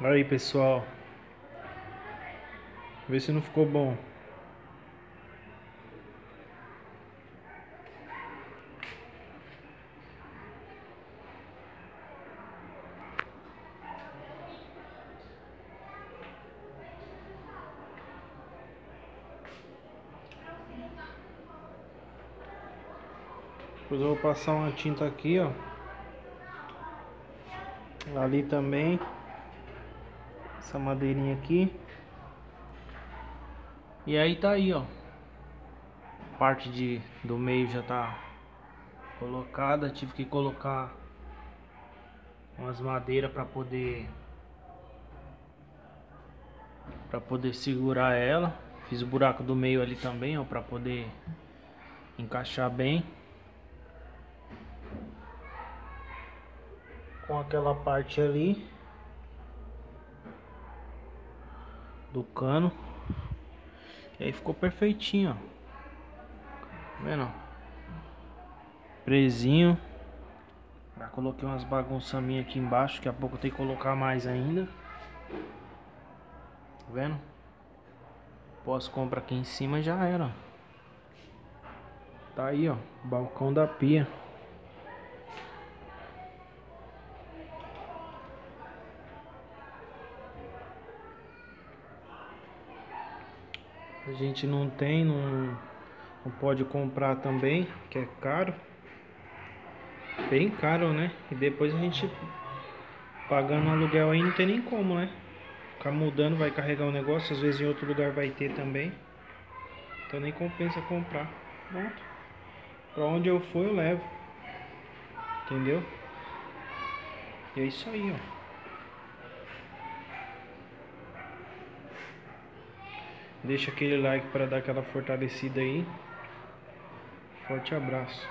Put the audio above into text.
Aí pessoal. Vê se não ficou bom. Depois eu vou passar uma tinta aqui, ó. Ali também. Essa madeirinha aqui. E aí tá aí, ó. Parte de, do meio já tá colocada. Tive que colocar umas madeiras para poder para poder segurar ela. Fiz o buraco do meio ali também, ó, para poder encaixar bem. com aquela parte ali do cano. E aí ficou perfeitinho, ó. Tá vendo? Presinho. Já coloquei umas bagunças minhas aqui embaixo, daqui a pouco tenho que colocar mais ainda. Tá vendo? Posso comprar aqui em cima já era. Tá aí, ó, balcão da pia. A gente não tem, não, não pode comprar também, que é caro. Bem caro, né? E depois a gente pagando aluguel aí não tem nem como, né? Ficar mudando, vai carregar o negócio, às vezes em outro lugar vai ter também. Então nem compensa comprar. Pronto. Pra onde eu for eu levo. Entendeu? E é isso aí, ó. Deixa aquele like para dar aquela fortalecida aí. Forte abraço.